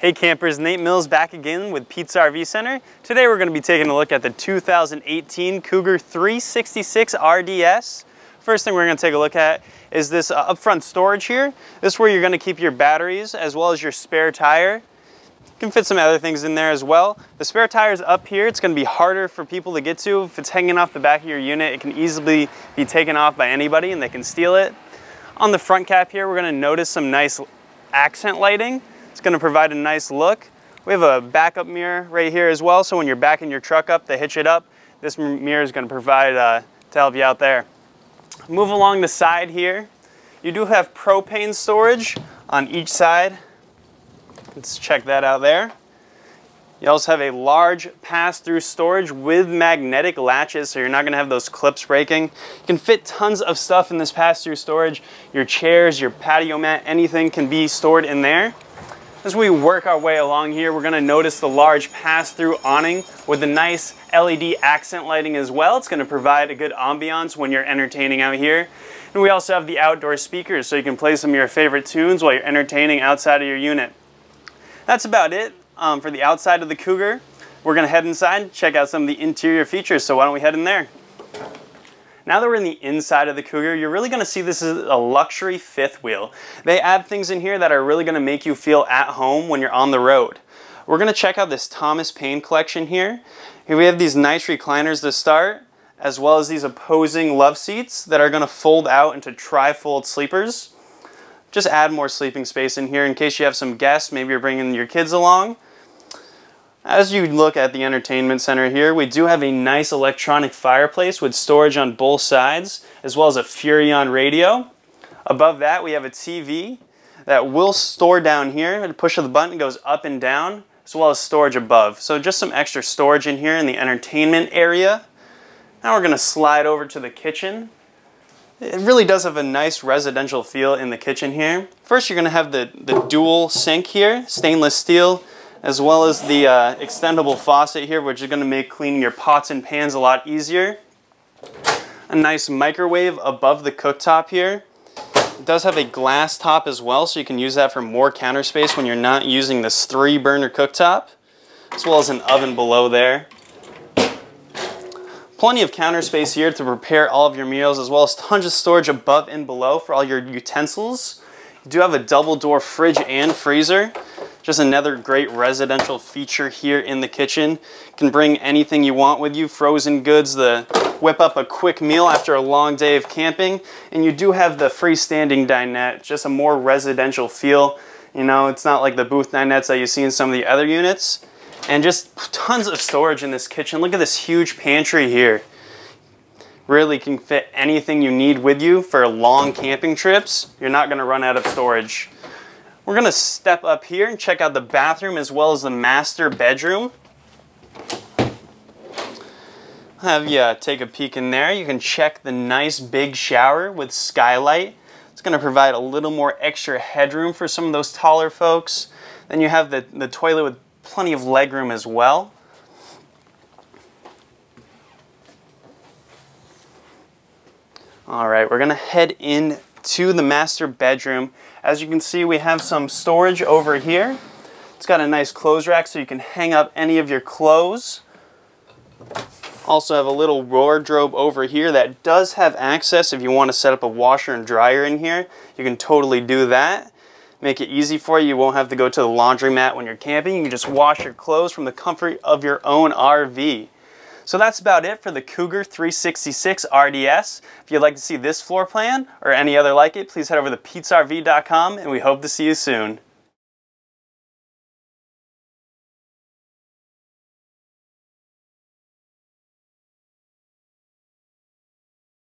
Hey campers, Nate Mills back again with Pete's RV Center. Today we're going to be taking a look at the 2018 Cougar 366 RDS. First thing we're going to take a look at is this uh, upfront storage here. This is where you're going to keep your batteries as well as your spare tire. You can fit some other things in there as well. The spare tire is up here. It's going to be harder for people to get to. If it's hanging off the back of your unit, it can easily be taken off by anybody and they can steal it. On the front cap here, we're going to notice some nice accent lighting. It's gonna provide a nice look. We have a backup mirror right here as well, so when you're backing your truck up to hitch it up, this mirror is gonna provide uh, to help you out there. Move along the side here. You do have propane storage on each side. Let's check that out there. You also have a large pass-through storage with magnetic latches, so you're not gonna have those clips breaking. You can fit tons of stuff in this pass-through storage. Your chairs, your patio mat, anything can be stored in there. As we work our way along here, we're gonna notice the large pass-through awning with the nice LED accent lighting as well. It's gonna provide a good ambiance when you're entertaining out here. And we also have the outdoor speakers so you can play some of your favorite tunes while you're entertaining outside of your unit. That's about it um, for the outside of the Cougar. We're gonna head inside check out some of the interior features, so why don't we head in there? Now that we're in the inside of the Cougar, you're really gonna see this is a luxury fifth wheel. They add things in here that are really gonna make you feel at home when you're on the road. We're gonna check out this Thomas Payne collection here. Here we have these nice recliners to start, as well as these opposing love seats that are gonna fold out into tri-fold sleepers. Just add more sleeping space in here in case you have some guests, maybe you're bringing your kids along. As you look at the entertainment center here, we do have a nice electronic fireplace with storage on both sides, as well as a Furrion radio. Above that, we have a TV that will store down here. At push of the button, goes up and down, as well as storage above. So just some extra storage in here in the entertainment area. Now we're gonna slide over to the kitchen. It really does have a nice residential feel in the kitchen here. First, you're gonna have the, the dual sink here, stainless steel, as well as the uh, extendable faucet here, which is going to make cleaning your pots and pans a lot easier. A nice microwave above the cooktop here. It does have a glass top as well, so you can use that for more counter space when you're not using this three burner cooktop, as well as an oven below there. Plenty of counter space here to prepare all of your meals, as well as tons of storage above and below for all your utensils. You do have a double door fridge and freezer. Just another great residential feature here in the kitchen. Can bring anything you want with you, frozen goods, the whip up a quick meal after a long day of camping. And you do have the freestanding dinette, just a more residential feel. You know, it's not like the booth dinettes that you see in some of the other units. And just tons of storage in this kitchen. Look at this huge pantry here. Really can fit anything you need with you for long camping trips. You're not gonna run out of storage. We're gonna step up here and check out the bathroom as well as the master bedroom. Have you uh, take a peek in there. You can check the nice big shower with skylight. It's gonna provide a little more extra headroom for some of those taller folks. Then you have the, the toilet with plenty of legroom as well. All right, we're gonna head in to the master bedroom. As you can see, we have some storage over here. It's got a nice clothes rack so you can hang up any of your clothes. Also have a little wardrobe over here that does have access if you want to set up a washer and dryer in here. You can totally do that. Make it easy for you. You won't have to go to the laundromat when you're camping. You can just wash your clothes from the comfort of your own RV. So that's about it for the Cougar 366 RDS. If you'd like to see this floor plan or any other like it, please head over to petesrv.com and we hope to see you soon.